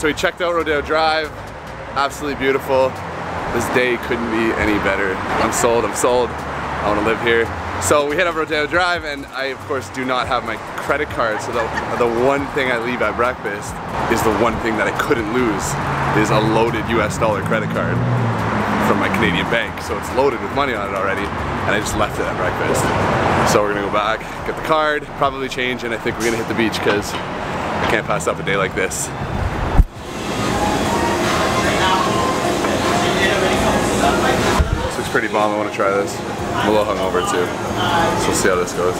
so we checked out Rodeo Drive. Absolutely beautiful. This day couldn't be any better. I'm sold, I'm sold. I wanna live here. So we hit up Rodeo Drive and I of course do not have my credit card. So the, the one thing I leave at breakfast is the one thing that I couldn't lose is a loaded US dollar credit card from my Canadian bank. So it's loaded with money on it already and I just left it at breakfast. So we're gonna go back, get the card, probably change and I think we're gonna hit the beach because I can't pass up a day like this. This looks pretty bomb, I wanna try this. I'm a little hungover too, so we'll see how this goes.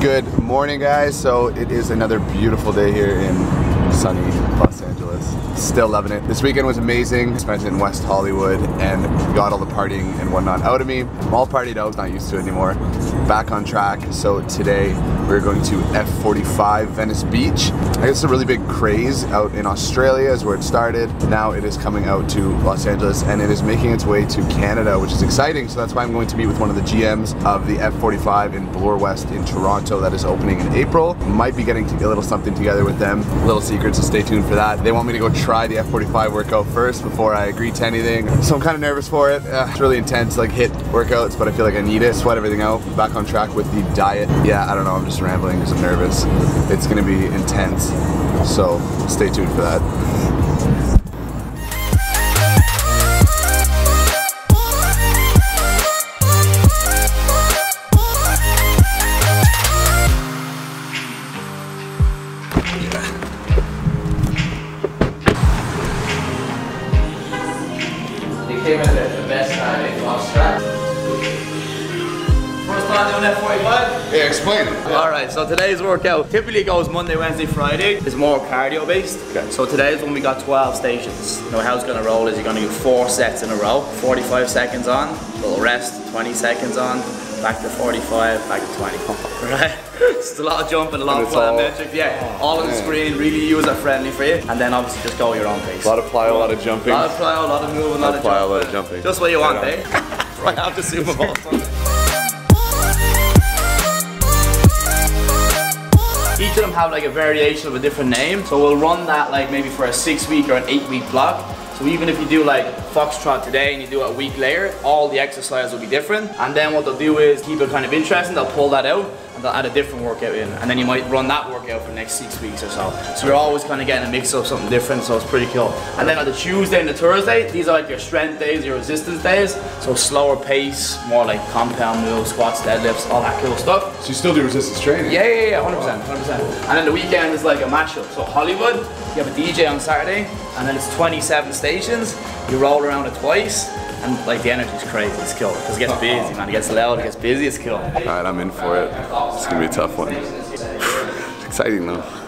Good morning guys, so it is another beautiful day here in sunny Los Angeles. Still loving it. This weekend was amazing. Spent it in West Hollywood and got all the partying and whatnot out of me. I'm all partied out, not used to it anymore. Back on track. So today we're going to F45 Venice Beach. I guess it's a really big craze out in Australia is where it started. Now it is coming out to Los Angeles and it is making its way to Canada, which is exciting. So that's why I'm going to meet with one of the GMs of the F45 in Bloor West in Toronto that is opening in April. Might be getting a little something together with them. Little secret, so stay tuned for that. They want me to go try the F45 workout first before I agree to anything. So I'm kind of nervous for it. Uh, it's really intense, like HIIT workouts, but I feel like I need it. Sweat everything out. Back on track with the diet. Yeah, I don't know. I'm just rambling because I'm nervous. It's gonna be intense. So stay tuned for that. So today's workout typically goes Monday, Wednesday, Friday. It's more cardio based. Okay. So today's when we got 12 stations. Now how it's gonna roll is you're gonna do four sets in a row. 45 seconds on, little rest, 20 seconds on, back to 45, back to 20. Right? It's a lot of jumping, a lot of it's all- plyometric. Yeah, all on the screen, really user friendly for you. And then obviously just go your own pace. A lot of plyo, a lot of jumping. A lot of plyo, a lot of moving, a lot of plyo, a lot jumping. of jumping. Just what you want, eh? right after Super Bowl Each of them have like a variation of a different name. So we'll run that like maybe for a six week or an eight week block. So even if you do like Foxtrot today and you do it a week later, all the exercise will be different. And then what they'll do is keep it kind of interesting. They'll pull that out and they'll add a different workout in. And then you might run that workout for the next six weeks or so. So you're always kind of getting a mix of something different. So it's pretty cool. And then on the Tuesday and the Thursday, these are like your strength days, your resistance days. So slower pace, more like compound moves, squats, deadlifts, all that cool stuff. So you still do resistance training? Yeah, yeah, yeah, 100%, 100%. And then the weekend is like a mashup. So Hollywood, you have a DJ on Saturday, and then it's 27 stations. You roll around it twice, and like the energy is crazy. It's cool because it gets busy, man. It gets loud, it gets busy. It's cool. All right, I'm in for it. It's gonna be a tough one. Exciting though.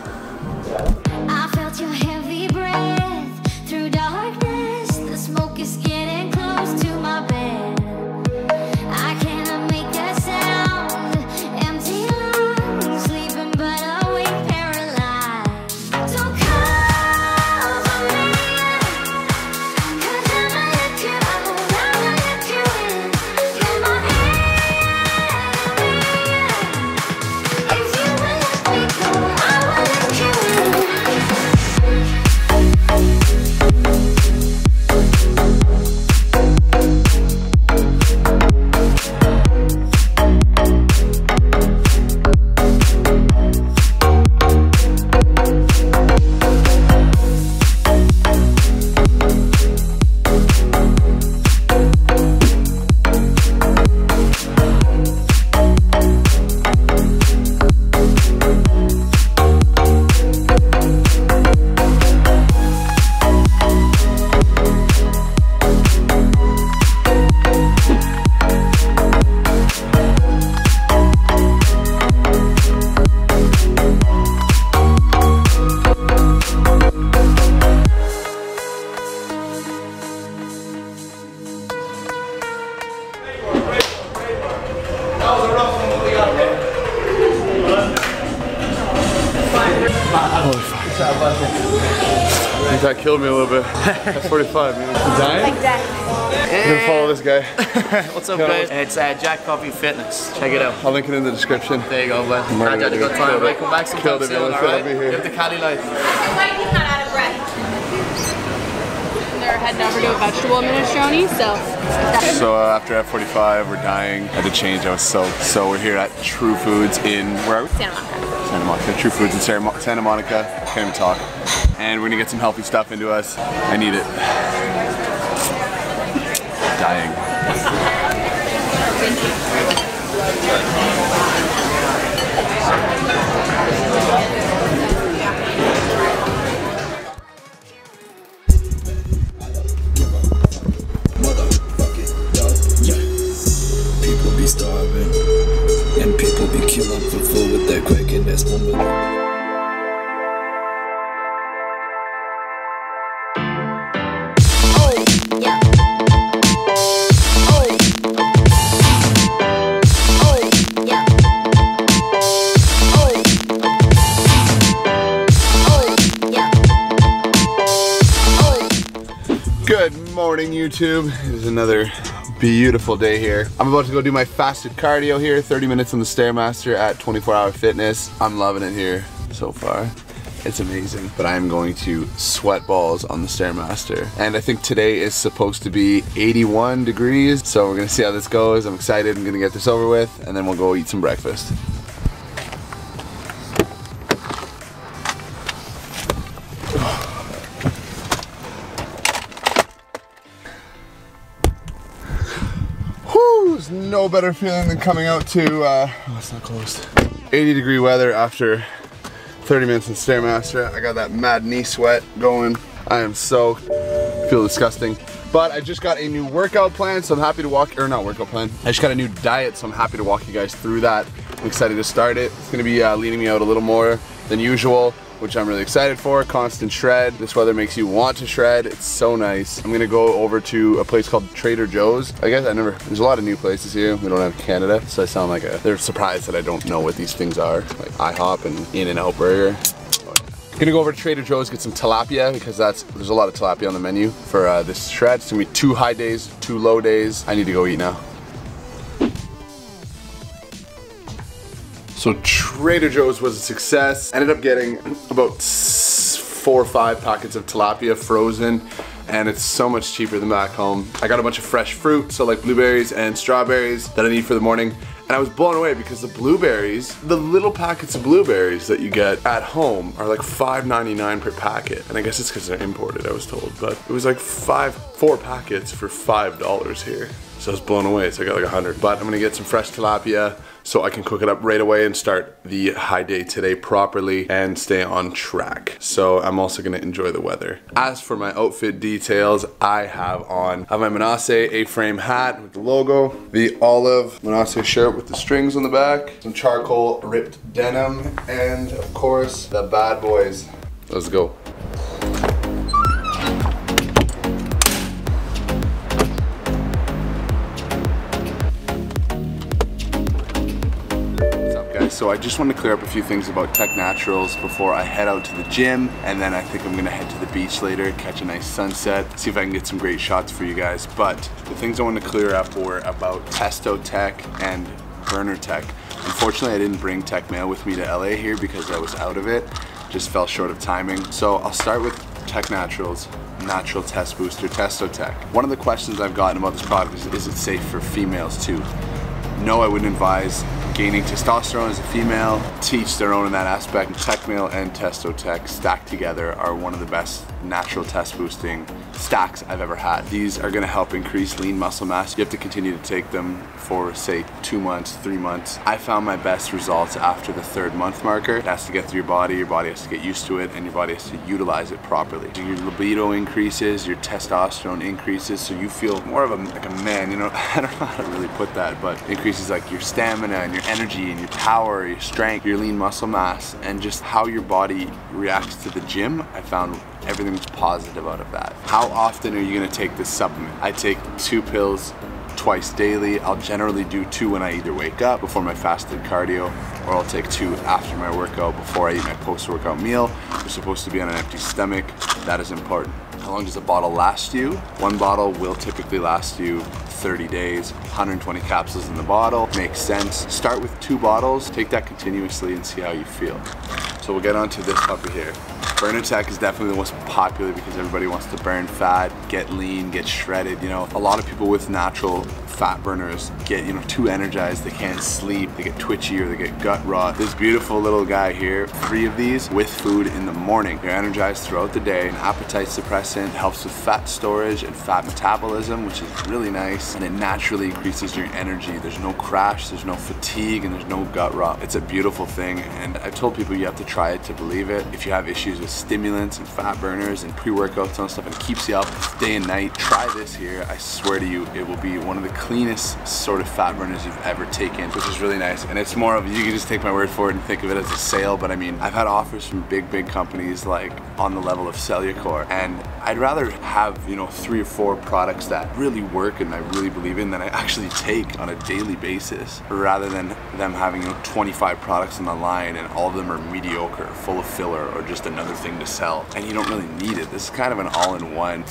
I think that killed me a little bit. That's 45, man. You dying? I'm gonna follow this guy. What's up, guys? It's uh, Jack Coffee Fitness. Check it out. I'll link it in the description. There you go, bud. Murder, Glad had a good time, Killed. Come back sometime Killed it, soon, alright? I'll be here. Live the Cali life. Like he's not out of breath. They're heading over to a vegetable minestrone, so So uh, after F45, we're dying. I had to change. I was soaked. So we're here at True Foods in where are we? Santa Monica. Santa Monica. True Foods in Santa Monica. Can't even talk. And we're gonna get some healthy stuff into us. I need it. Dying. Motherfucking that's one with. Oh. Good morning, YouTube. It is another beautiful day here. I'm about to go do my fasted cardio here, 30 minutes on the Stairmaster at 24 Hour Fitness. I'm loving it here so far. It's amazing. But I am going to sweat balls on the Stairmaster. And I think today is supposed to be 81 degrees. So we're gonna see how this goes. I'm excited. I'm gonna get this over with and then we'll go eat some breakfast. No better feeling than coming out to, uh, oh, it's not closed. 80 degree weather after 30 minutes in Stairmaster. I got that mad knee sweat going. I am soaked, feel disgusting. But I just got a new workout plan, so I'm happy to walk, or not workout plan. I just got a new diet, so I'm happy to walk you guys through that. I'm excited to start it. It's gonna be uh, leading me out a little more than usual, which I'm really excited for. Constant shred. This weather makes you want to shred. It's so nice. I'm gonna go over to a place called Trader Joe's. I guess I never, there's a lot of new places here. We don't have Canada, so I sound like a, they're surprised that I don't know what these things are, like IHOP and In-N-Out Burger. Gonna go over to Trader Joe's, get some tilapia because that's there's a lot of tilapia on the menu for uh, this shred. It's gonna be two high days, two low days. I need to go eat now. So Trader Joe's was a success. Ended up getting about four or five packets of tilapia frozen and it's so much cheaper than back home. I got a bunch of fresh fruit, so like blueberries and strawberries that I need for the morning. And I was blown away because the blueberries, the little packets of blueberries that you get at home are like $5.99 per packet. And I guess it's because they're imported, I was told. But it was like five, four packets for $5 here. So I was blown away, so I got like a hundred. But I'm gonna get some fresh tilapia so I can cook it up right away and start the high day today properly and stay on track. So I'm also gonna enjoy the weather. As for my outfit details, I have on, I have my Manasseh A-frame hat with the logo, the olive Manasseh shirt with the strings on the back, some charcoal ripped denim, and of course, the bad boys. Let's go. So I just want to clear up a few things about TEKNaturals before I head out to the gym and then I think I'm gonna head to the beach later, catch a nice sunset, see if I can get some great shots for you guys. But the things I want to clear up were about TestoTEK and BurnerTEK. Unfortunately I didn't bring TEKMale with me to LA here because I was out of it, just fell short of timing. So I'll start with TEKNaturals Natural Test Booster TestoTEK. One of the questions I've gotten about this product is, is it safe for females too? No, I wouldn't advise gaining testosterone as a female. Teach their own in that aspect. TEKMale and TestoTEK stacked together are one of the best natural test boosting stacks I've ever had. These are gonna help increase lean muscle mass. You have to continue to take them for say two months, three months. I found my best results after the third month marker. It has to get through your body, your body has to get used to it, and your body has to utilize it properly. Your libido increases, your testosterone increases, so you feel more of a like a man. You know, I don't know how to really put that, but increases like your stamina and your energy and your power, your strength, your lean muscle mass, and just how your body reacts to the gym. I found everything was positive out of that. How often are you gonna take this supplement? I take two pills twice daily. I'll generally do two when I either wake up before my fasted cardio or I'll take two after my workout before I eat my post-workout meal. You're supposed to be on an empty stomach. That is important. How long does a bottle last you? One bottle will typically last you 30 days, 120 capsules in the bottle. Makes sense. Start with two bottles, take that continuously and see how you feel. So we'll get on to this puppy here. Burn Tech is definitely the most popular because everybody wants to burn fat, get lean, get shredded. You know, a lot of people with natural fat burners get, you know, too energized, they can't sleep, they get twitchy or they get gut rot. This beautiful little guy here, three of these with food in the morning. You're energized throughout the day. An appetite suppressant helps with fat storage and fat metabolism, which is really nice. And it naturally increases your energy. There's no crash, there's no fatigue, and there's no gut rot. It's a beautiful thing. And I've told people you have to try it to believe it. If you have issues with stimulants and fat burners and pre-workouts and stuff and it keeps you up day and night, try this here. I swear to you, it will be one of the cleanest sort of fat burners you've ever taken, which is really nice. And it's more of, you can just take my word for it and think of it as a sale, but I mean, I've had offers from big, big companies like on the level of Cellucor, and I'd rather have, you know, three or four products that really work and I really believe in that I actually take on a daily basis, rather than them having, you know, 25 products on the line and all of them are mediocre, full of filler, or just another thing to sell. And you don't really need it. This is kind of an all-in-one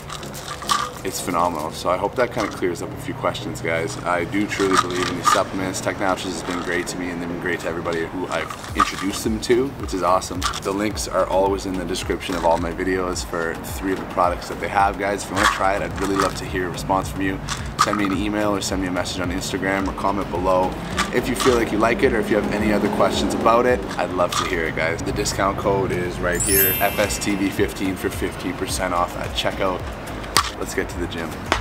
it's phenomenal. So I hope that kind of clears up a few questions, guys. I do truly believe in these supplements. TEKNaturals has been great to me and they've been great to everybody who I've introduced them to, which is awesome. The links are always in the description of all my videos for three of the products that they have, guys. If you want to try it, I'd really love to hear a response from you. Send me an email or send me a message on Instagram or comment below. If you feel like you like it or if you have any other questions about it, I'd love to hear it, guys. The discount code is right here, FSTV15 for 15% off at checkout let's get to the gym.